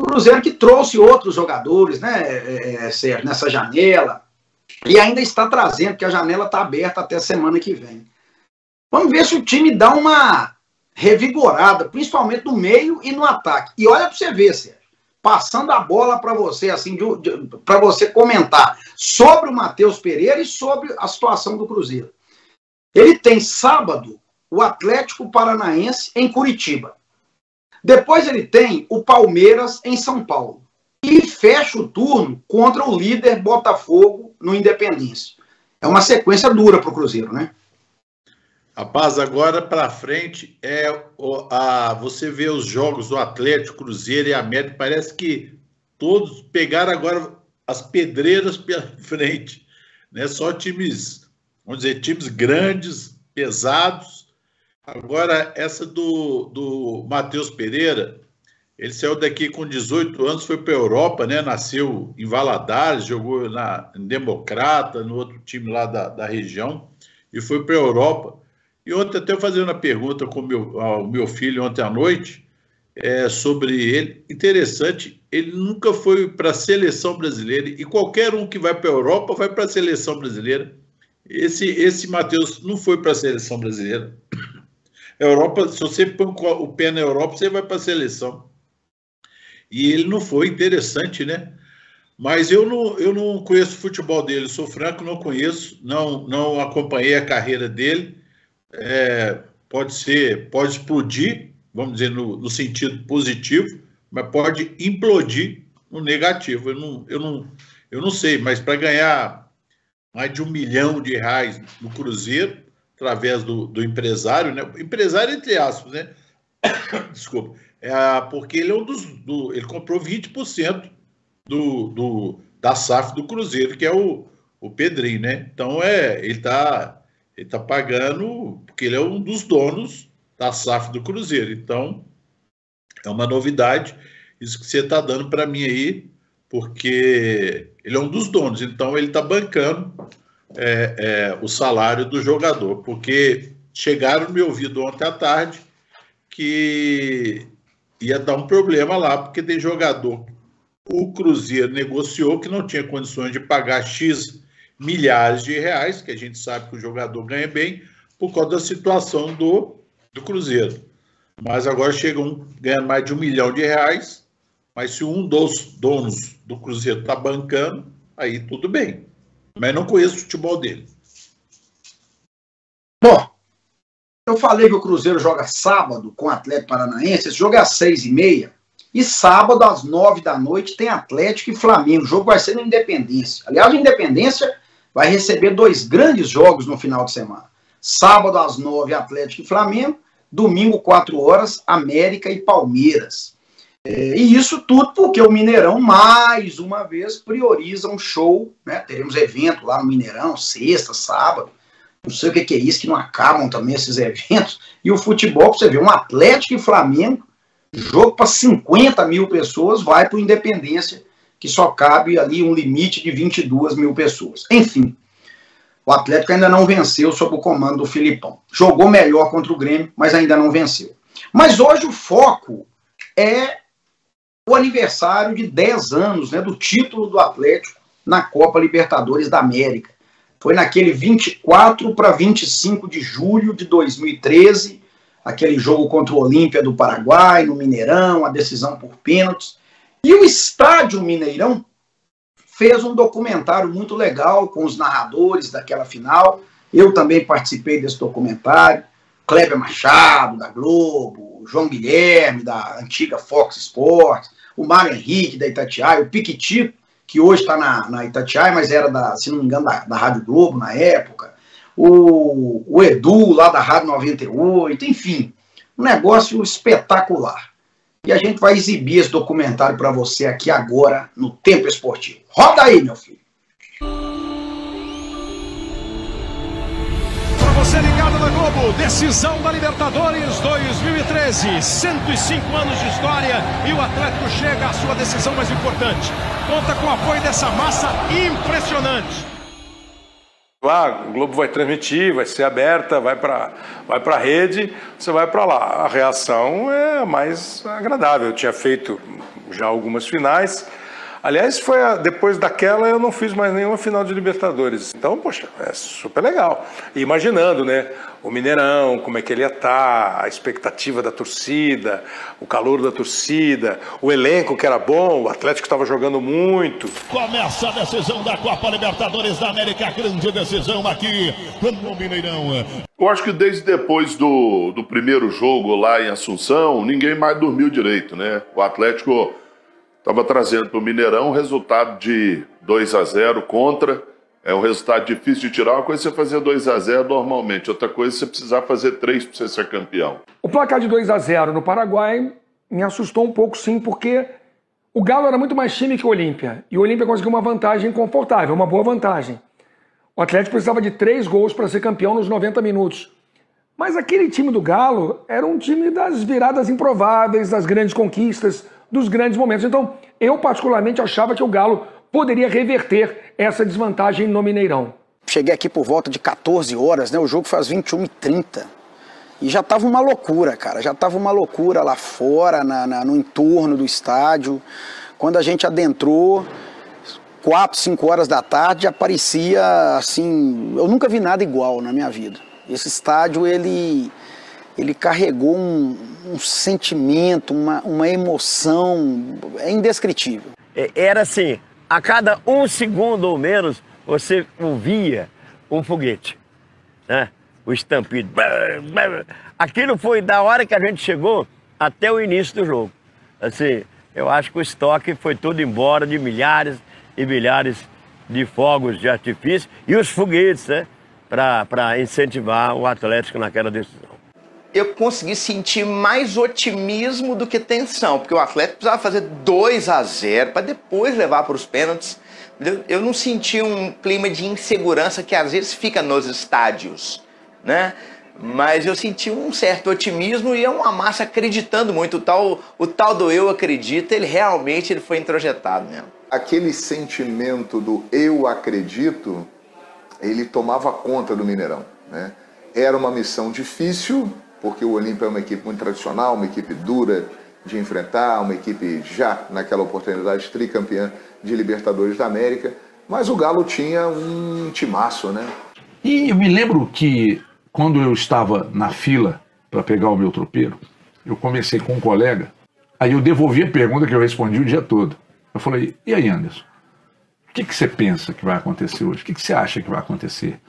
Cruzeiro que trouxe outros jogadores, né, é, é, Sérgio, nessa janela, e ainda está trazendo, porque a janela está aberta até semana que vem. Vamos ver se o time dá uma revigorada, principalmente no meio e no ataque. E olha para você ver, Sérgio, passando a bola para você, assim, para você comentar sobre o Matheus Pereira e sobre a situação do Cruzeiro. Ele tem sábado o Atlético Paranaense em Curitiba. Depois ele tem o Palmeiras em São Paulo. E fecha o turno contra o líder Botafogo no Independência. É uma sequência dura para o Cruzeiro, né? Rapaz, agora para frente é a você vê os jogos do Atlético, Cruzeiro e América, parece que todos pegaram agora as pedreiras pela frente, né? Só times, vamos dizer, times grandes, pesados. Agora essa do, do Matheus Pereira, ele saiu daqui com 18 anos, foi para a Europa, né? Nasceu em Valadares, jogou na em Democrata, no outro time lá da, da região, e foi para a Europa. E ontem, até fazendo uma pergunta com meu, ao meu filho ontem à noite, é, sobre ele. Interessante, ele nunca foi para a seleção brasileira, e qualquer um que vai para a Europa vai para a seleção brasileira. Esse, esse Matheus não foi para a seleção brasileira. Europa, se você põe o pé na Europa, você vai para a seleção. E ele não foi interessante, né? Mas eu não, eu não conheço o futebol dele, sou franco, não conheço, não, não acompanhei a carreira dele. É, pode ser, pode explodir, vamos dizer, no, no, sentido positivo, mas pode implodir no negativo. Eu não, eu não, eu não sei, mas para ganhar mais de um milhão de reais no Cruzeiro, através do, do empresário, né? Empresário entre aspas, né? Desculpa é, porque ele é um dos. Do, ele comprou 20% do, do, da SAF do Cruzeiro, que é o, o Pedrinho, né? Então é, ele está ele tá pagando, porque ele é um dos donos da SAF do Cruzeiro. Então, é uma novidade isso que você está dando para mim aí, porque ele é um dos donos, então ele está bancando é, é, o salário do jogador, porque chegaram no meu ouvido ontem à tarde que ia dar um problema lá, porque tem jogador. O Cruzeiro negociou que não tinha condições de pagar X milhares de reais, que a gente sabe que o jogador ganha bem, por causa da situação do, do Cruzeiro. Mas agora chega um ganhando mais de um milhão de reais, mas se um dos donos do Cruzeiro está bancando, aí tudo bem. Mas não conheço o futebol dele. Bom, eu falei que o Cruzeiro joga sábado com o Atlético Paranaense, esse jogo é às seis e meia. E sábado, às nove da noite, tem Atlético e Flamengo. O jogo vai ser na Independência. Aliás, a Independência vai receber dois grandes jogos no final de semana. Sábado, às nove, Atlético e Flamengo. Domingo, quatro horas, América e Palmeiras. E isso tudo porque o Mineirão, mais uma vez, prioriza um show. Né? Teremos evento lá no Mineirão, sexta, sábado não sei o que, é isso, que não acabam também esses eventos. E o futebol, você vê, um Atlético e Flamengo, jogo para 50 mil pessoas, vai para o Independência, que só cabe ali um limite de 22 mil pessoas. Enfim, o Atlético ainda não venceu sob o comando do Filipão. Jogou melhor contra o Grêmio, mas ainda não venceu. Mas hoje o foco é o aniversário de 10 anos né, do título do Atlético na Copa Libertadores da América. Foi naquele 24 para 25 de julho de 2013, aquele jogo contra o Olímpia do Paraguai, no Mineirão, a decisão por pênaltis. E o Estádio Mineirão fez um documentário muito legal com os narradores daquela final. Eu também participei desse documentário. Kleber Machado, da Globo, João Guilherme, da antiga Fox Sports, o Mário Henrique, da Itatiaia, o Piquetito, que hoje está na, na Itatiaia, mas era, da, se não me engano, da, da Rádio Globo na época, o, o Edu, lá da Rádio 98, enfim, um negócio espetacular. E a gente vai exibir esse documentário para você aqui agora no Tempo Esportivo. Roda aí, meu filho. você ligado na Decisão da Libertadores 2013. 105 anos de história e o Atlético chega à sua decisão mais importante. Conta com o apoio dessa massa impressionante. Ah, o Globo vai transmitir, vai ser aberta, vai para vai a rede, você vai para lá. A reação é mais agradável. Eu tinha feito já algumas finais Aliás, foi a, depois daquela eu não fiz mais nenhuma final de Libertadores. Então, poxa, é super legal. E imaginando, né? O Mineirão, como é que ele ia estar, tá, a expectativa da torcida, o calor da torcida, o elenco que era bom, o Atlético estava jogando muito. Começa a decisão da Copa Libertadores da América, grande decisão aqui no Mineirão. Eu acho que desde depois do, do primeiro jogo lá em Assunção, ninguém mais dormiu direito, né? O Atlético estava trazendo para o Mineirão um resultado de 2 a 0 contra. É um resultado difícil de tirar. Uma coisa é você fazer 2 a 0 normalmente, outra coisa é você precisar fazer 3 para você ser campeão. O placar de 2 a 0 no Paraguai me assustou um pouco, sim, porque o Galo era muito mais time que o Olímpia. E o Olímpia conseguiu uma vantagem confortável, uma boa vantagem. O Atlético precisava de três gols para ser campeão nos 90 minutos. Mas aquele time do Galo era um time das viradas improváveis, das grandes conquistas, dos grandes momentos. Então, eu particularmente achava que o Galo poderia reverter essa desvantagem no Mineirão. Cheguei aqui por volta de 14 horas, né? O jogo foi às 21h30. E já tava uma loucura, cara. Já tava uma loucura lá fora, na, na, no entorno do estádio. Quando a gente adentrou, 4, 5 horas da tarde, aparecia assim. Eu nunca vi nada igual na minha vida. Esse estádio, ele, ele carregou um, um sentimento, uma, uma emoção. É indescritível. Era assim: a cada um segundo ou menos, você ouvia um foguete. Né? o estampido. Aquilo foi da hora que a gente chegou até o início do jogo. Assim, eu acho que o estoque foi todo embora de milhares e milhares de fogos de artifício e os foguetes, né? Para incentivar o Atlético naquela decisão. Eu consegui sentir mais otimismo do que tensão, porque o Atlético precisava fazer 2 a 0 para depois levar para os pênaltis. Eu não senti um clima de insegurança que às vezes fica nos estádios né? Mas eu senti um certo otimismo e é uma massa acreditando muito. O tal, o tal do eu acredito, ele realmente ele foi introjetado mesmo. Aquele sentimento do eu acredito, ele tomava conta do Mineirão. Né? Era uma missão difícil, porque o Olímpia é uma equipe muito tradicional, uma equipe dura de enfrentar, uma equipe já naquela oportunidade tricampeã de Libertadores da América, mas o Galo tinha um timaço, né? E eu me lembro que quando eu estava na fila para pegar o meu tropeiro, eu comecei com um colega, aí eu devolvi a pergunta que eu respondi o dia todo. Eu falei, e aí, Anderson? O que, que você pensa que vai acontecer hoje? O que, que você acha que vai acontecer?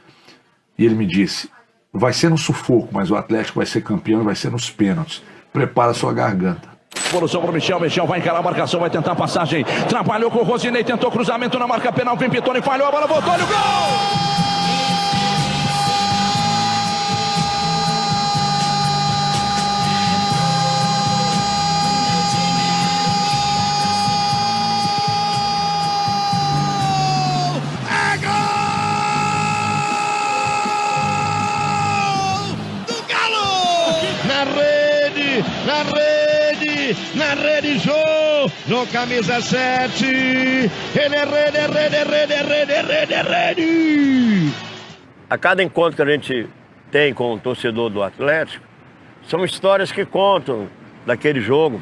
E ele me disse, vai ser no sufoco, mas o Atlético vai ser campeão e vai ser nos pênaltis. Prepara sua garganta. Evolução para o Michel. Michel vai encarar a marcação, vai tentar a passagem. Trabalhou com o Rosinei, tentou cruzamento na marca penal. Vem Pitone, falhou, a bola voltou, olha o gol! Na rede, Jô, no camisa 7, ele é rede, é rede, é rede, é rede, rede, rede. A cada encontro que a gente tem com o torcedor do Atlético, são histórias que contam daquele jogo.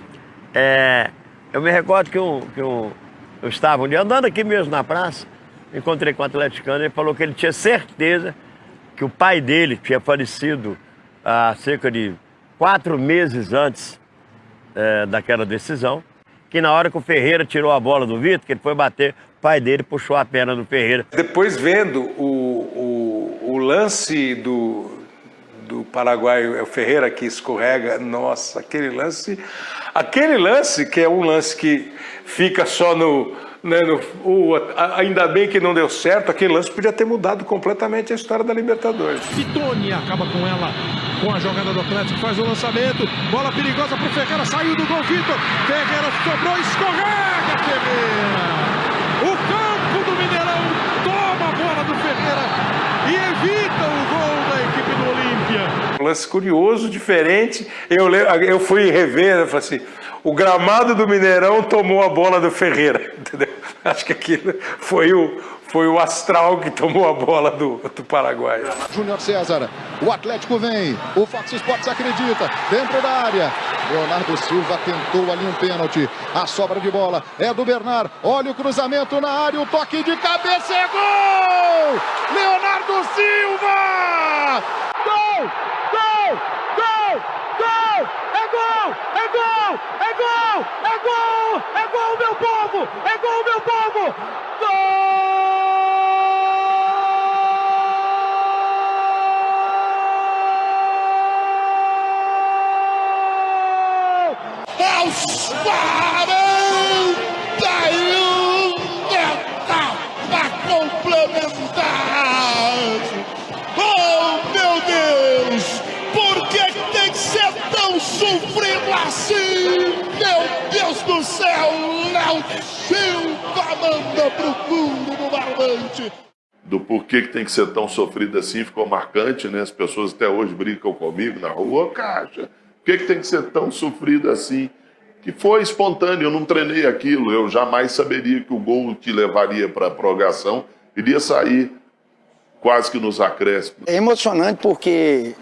É, eu me recordo que, um, que um, eu estava um dia andando aqui mesmo na praça, encontrei com o atleticano, ele falou que ele tinha certeza que o pai dele tinha falecido há cerca de quatro meses antes é, daquela decisão, que na hora que o Ferreira tirou a bola do Vitor, que ele foi bater, o pai dele puxou a perna do Ferreira. Depois vendo o, o, o lance do, do paraguaio, é o Ferreira que escorrega, nossa, aquele lance, aquele lance que é um lance que fica só no, né, no, o, ainda bem que não deu certo, aquele lance podia ter mudado completamente a história da Libertadores. Pitoni acaba com ela, com a jogada do Atlético, faz o lançamento, bola perigosa para o Ferreira, saiu do gol Vitor, Ferreira sobrou, escorrega Ferreira. O campo do Mineirão toma a bola do Ferreira e evita o gol da equipe do Olímpia. Um lance curioso, diferente, eu, eu fui rever, eu falei assim, o gramado do Mineirão tomou a bola do Ferreira, entendeu? Acho que aquilo foi o, foi o Astral que tomou a bola do, do Paraguai. Júnior César, o Atlético vem, o Fox Sports acredita, dentro da área. Leonardo Silva tentou ali um pênalti. A sobra de bola é do Bernard. Olha o cruzamento na área, o toque de cabeça é gol! Leonardo Silva! Gol! É gol! É gol! É gol! É gol! É gol, meu povo! É gol, meu povo! Gol! É Léo Silva manda pro fundo do barbante. Do porquê que tem que ser tão sofrido assim ficou marcante, né? As pessoas até hoje brincam comigo na rua, Caixa, por que, que tem que ser tão sofrido assim? Que foi espontâneo, eu não treinei aquilo, eu jamais saberia que o gol que levaria para a prorrogação iria sair quase que nos acréscimos. É emocionante porque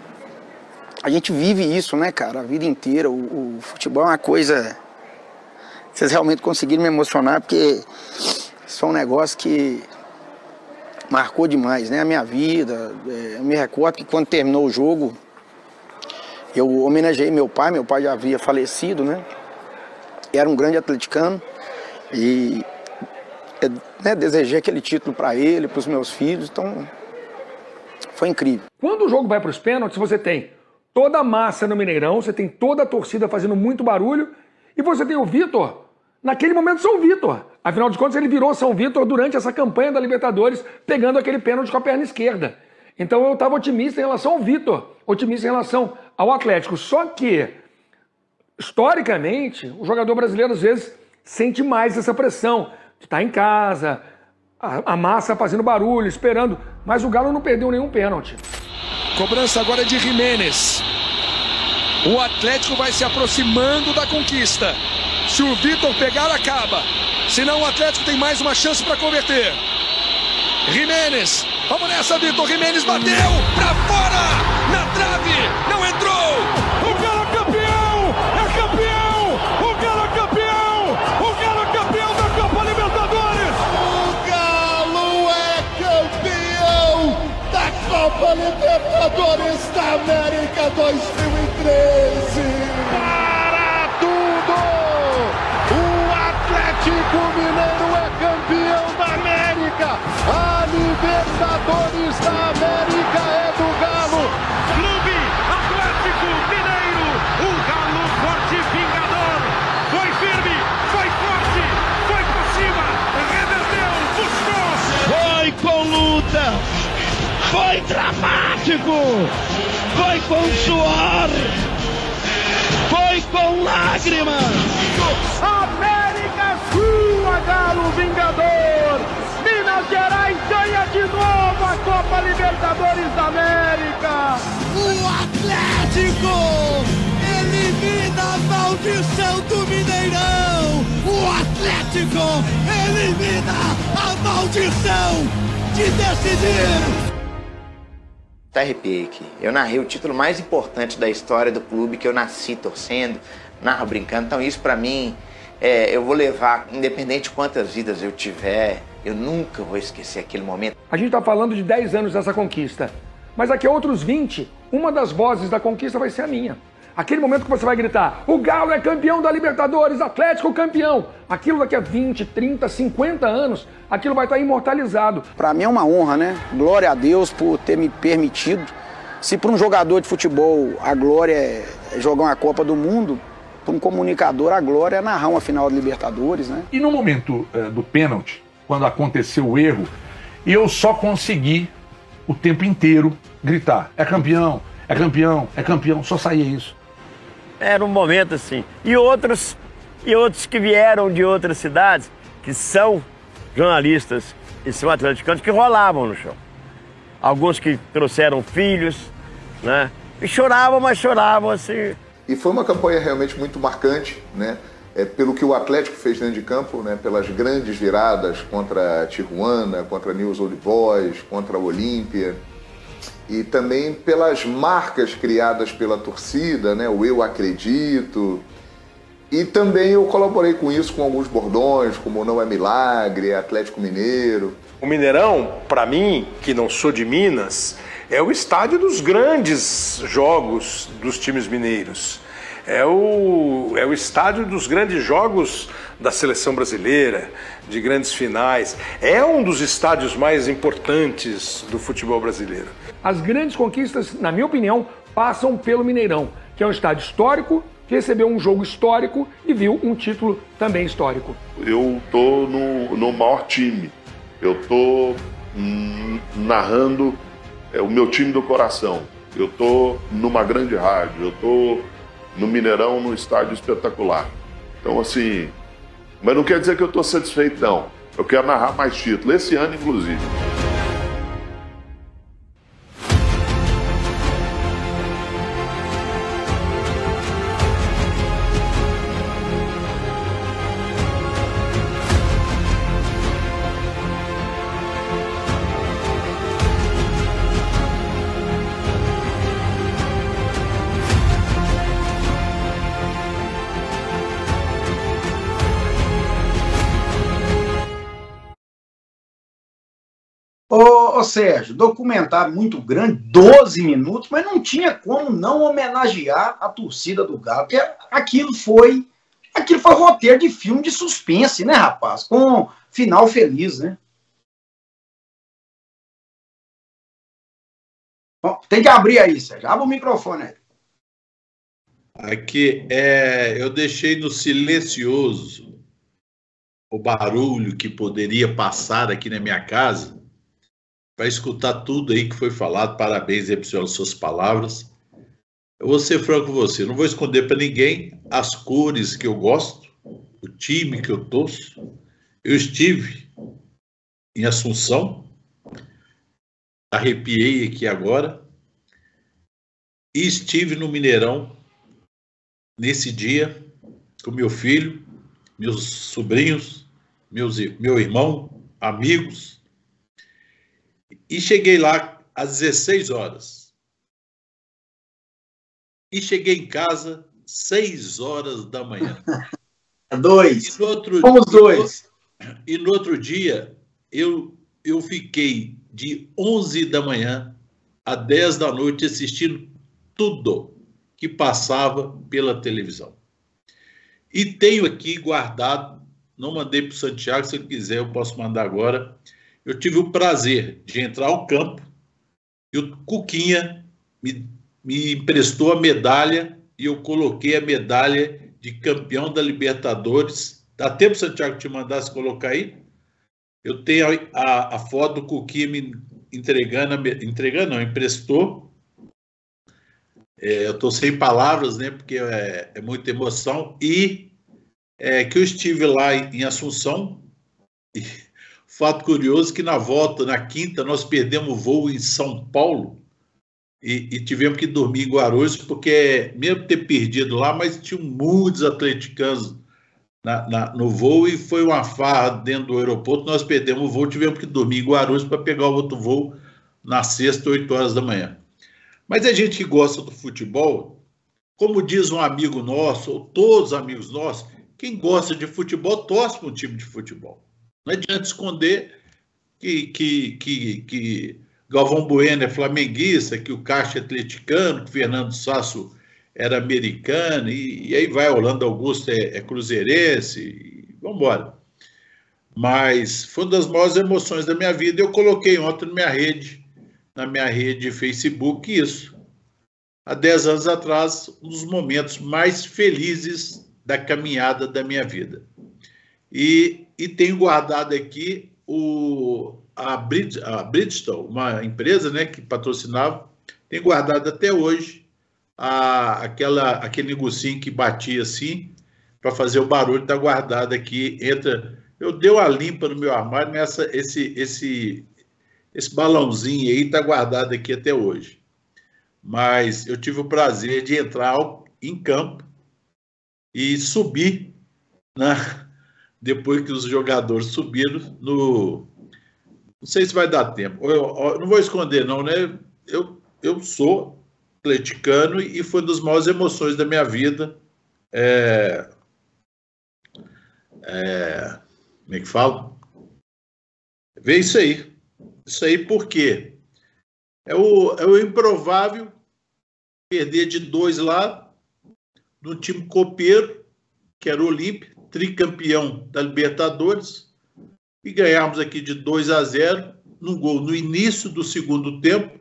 a gente vive isso, né, cara, a vida inteira. O, o futebol é uma coisa. Vocês realmente conseguiram me emocionar porque é um negócio que marcou demais, né, a minha vida. É, eu me recordo que quando terminou o jogo, eu homenageei meu pai, meu pai já havia falecido, né? Era um grande atleticano e é, né, desejei aquele título para ele, para os meus filhos, então foi incrível. Quando o jogo vai para os pênaltis, você tem toda a massa no Mineirão, você tem toda a torcida fazendo muito barulho e você tem o Vitor, naquele momento São Vitor. Afinal de contas, ele virou São Vitor durante essa campanha da Libertadores, pegando aquele pênalti com a perna esquerda. Então eu estava otimista em relação ao Vitor, otimista em relação ao Atlético. Só que, historicamente, o jogador brasileiro às vezes sente mais essa pressão de estar em casa, a, a massa fazendo barulho, esperando. Mas o Galo não perdeu nenhum pênalti. Cobrança agora é de Jiménez. O Atlético vai se aproximando da conquista. Se o Vitor pegar, acaba. Senão o Atlético tem mais uma chance para converter. Jiménez. Vamos nessa, Vitor. Jiménez bateu pra fora. Na trave. Não entrou. O Galo é campeão. É campeão. O Galo é campeão. O Galo é campeão da Copa Libertadores. O Galo é campeão da Copa Libertadores da América 2013. Libertadores da América é do Galo! Clube Atlético Mineiro! O Galo forte vingador! Foi firme, foi forte, foi pra cima, reverteu, buscou! Foi com luta, foi dramático, foi com suor, foi com lágrimas. América sua, Galo Vingador! Minas Gerais ganha de novo a Copa Libertadores da América! O Atlético elimina a maldição do Mineirão. O Atlético elimina a maldição de decidir. Tá arrepiei aqui. Eu narrei o título mais importante da história do clube que eu nasci torcendo, narro brincando. Então isso pra mim, é, eu vou levar, independente de quantas vidas eu tiver, eu nunca vou esquecer aquele momento. A gente está falando de 10 anos dessa conquista. Mas daqui a outros 20, uma das vozes da conquista vai ser a minha. Aquele momento que você vai gritar: o Galo é campeão da Libertadores, Atlético campeão. Aquilo daqui a 20, 30, 50 anos, aquilo vai estar imortalizado. Para mim é uma honra, né? Glória a Deus por ter me permitido. Se para um jogador de futebol a glória é jogar uma Copa do Mundo, para um comunicador a glória é narrar uma final de Libertadores, né? E no momento eh, do pênalti, quando aconteceu o erro, eu só consegui o tempo inteiro gritar: é campeão, é campeão, é campeão, só saía isso. Era um momento assim. E outros, e outros que vieram de outras cidades, que são jornalistas e são atleticanos, que rolavam no chão. Alguns que trouxeram filhos, né? E choravam, mas choravam assim. E foi uma campanha realmente muito marcante, né? É, pelo que o Atlético fez dentro de campo, né? pelas grandes viradas contra a Tijuana, contra a News Old Boys, contra a Olímpia, e também pelas marcas criadas pela torcida, né? o Eu Acredito. E também eu colaborei com isso com alguns bordões, como Não é Milagre, Atlético Mineiro. O Mineirão, para mim, que não sou de Minas, é o estádio dos grandes jogos dos times mineiros. É o, é o estádio dos grandes jogos da seleção brasileira, de grandes finais. É um dos estádios mais importantes do futebol brasileiro. As grandes conquistas, na minha opinião, passam pelo Mineirão, que é um estádio histórico, que recebeu um jogo histórico e viu um título também histórico. Eu tô no, no maior time. Eu tô hum, narrando é, o meu time do coração. Eu tô numa grande rádio. Eu tô no Mineirão, num estádio espetacular. Então, assim, Mas não quer dizer que eu estou satisfeito, não. Eu quero narrar mais títulos, esse ano, inclusive. Sérgio, documentário muito grande, 12 minutos, mas não tinha como não homenagear a torcida do Galo, porque aquilo foi aquilo foi roteiro de filme de suspense, né, rapaz? Com final feliz, né? Bom, tem que abrir aí, Sérgio. Abre o microfone aí. Aqui, é, eu deixei no silencioso o barulho que poderia passar aqui na minha casa para escutar tudo aí que foi falado. Parabéns aí pelas suas palavras. Eu vou ser franco com você, não vou esconder para ninguém as cores que eu gosto, o time que eu torço. Eu estive em Assunção, arrepiei aqui agora, e estive no Mineirão nesse dia com meu filho, meus sobrinhos, meus, meu irmão, amigos, e cheguei lá às 16 horas. E cheguei em casa 6 horas da manhã. dois. E no outro, Fomos dois. E no outro dia, eu, eu fiquei de 11 da manhã a 10 da noite assistindo tudo que passava pela televisão. E tenho aqui guardado, não mandei para o Santiago, se ele quiser eu posso mandar agora, eu tive o prazer de entrar ao campo e o Cuquinha me, me emprestou a medalha e eu coloquei a medalha de campeão da Libertadores. Dá tempo, Santiago, te mandar se colocar aí? Eu tenho a, a, a foto do Cuquinha me entregando, entregando não, emprestou. É, eu estou sem palavras, né? Porque é, é muita emoção. E é, que eu estive lá em, em Assunção. E, Fato curioso que na volta, na quinta, nós perdemos o voo em São Paulo e, e, tivemos que dormir em Guarulhos, porque mesmo ter perdido lá, mas tinha muitos atleticanos na, na, no voo e foi uma farra dentro do aeroporto. Nós perdemos o voo, tivemos que dormir em Guarulhos para pegar o outro voo na sexta, 8 horas da manhã. Mas a gente que gosta do futebol, como diz um amigo nosso, ou todos os amigos nossos, quem gosta de futebol torce para um time de futebol. Não adianta esconder que, que, que, que Galvão Bueno é flamenguista, que o Caixa é atleticano, que Fernando Sasso era americano, e, e aí vai, Holanda Augusto é, é cruzeirense, vamos embora. Mas foi uma das maiores emoções da minha vida. Eu coloquei ontem na minha rede, na minha rede Facebook, isso. Há 10 anos atrás, um dos momentos mais felizes da caminhada da minha vida. E e tenho guardado aqui o, a, Brid, a Bridgestone, uma empresa né, que patrocinava, tem guardado até hoje a, aquela, aquele negocinho que batia assim para fazer o barulho, está guardado aqui. Entra, eu dei uma limpa no meu armário, mas esse, esse, esse balãozinho aí está guardado aqui até hoje. Mas eu tive o prazer de entrar em campo e subir na, depois que os jogadores subiram no. Não sei se vai dar tempo. Eu, eu não vou esconder, não, né? Eu, eu sou atleticano e foi uma das maiores emoções da minha vida. É, é, como é que fala? Vê isso aí. Isso aí por quê? É o, é o improvável perder de dois lá no time copeiro, que era o Olímpia, tricampeão da Libertadores, e ganhamos aqui de 2 a 0, num gol no início do segundo tempo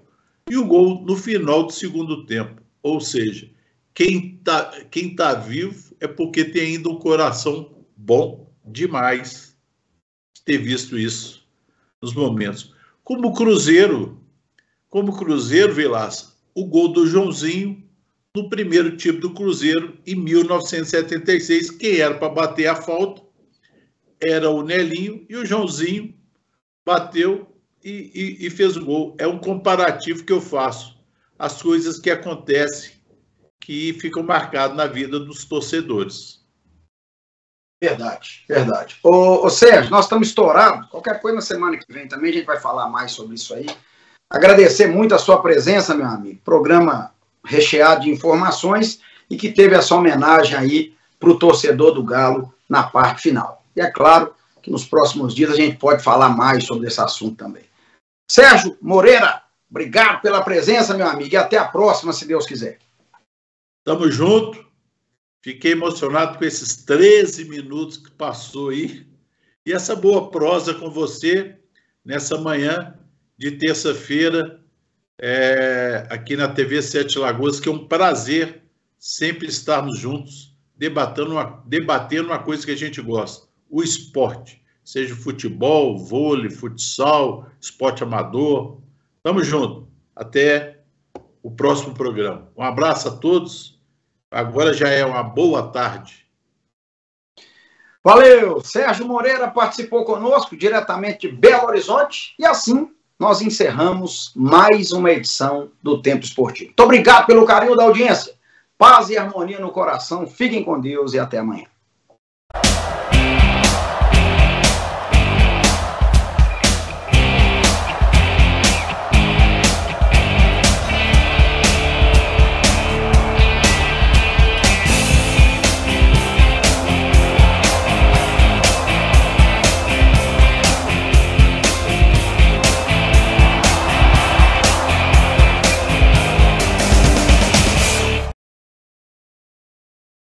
e o um gol no final do segundo tempo. Ou seja, quem está quem tá vivo é porque tem ainda um coração bom demais de ter visto isso nos momentos. Como Cruzeiro, como Cruzeiro, Vilaça, o gol do Joãozinho no primeiro time do Cruzeiro em 1976, quem era para bater a falta era o Nelinho e o Joãozinho bateu e, e, e fez o gol. É um comparativo que eu faço. As coisas que acontecem que ficam marcadas na vida dos torcedores. Verdade, verdade. Ô, ô, Sérgio, nós estamos estourados. Qualquer coisa na semana que vem também a gente vai falar mais sobre isso aí. Agradecer muito a sua presença, meu amigo. Programa recheado de informações e que teve essa homenagem aí para o torcedor do Galo na parte final. E é claro que nos próximos dias a gente pode falar mais sobre esse assunto também. Sérgio Moreira, obrigado pela presença, meu amigo, e até a próxima, se Deus quiser. Tamo junto. Fiquei emocionado com esses 13 minutos que passou aí. E essa boa prosa com você nessa manhã de terça-feira, é, aqui na TV Sete Lagoas, que é um prazer sempre estarmos juntos debatendo uma, debatendo uma coisa que a gente gosta, o esporte. Seja futebol, vôlei, futsal, esporte amador. Tamo junto. Até o próximo programa. Um abraço a todos. Agora já é uma boa tarde. Valeu! Sérgio Moreira participou conosco diretamente de Belo Horizonte. E assim nós encerramos mais uma edição do Tempo Esportivo. Muito obrigado pelo carinho da audiência. Paz e harmonia no coração. Fiquem com Deus e até amanhã.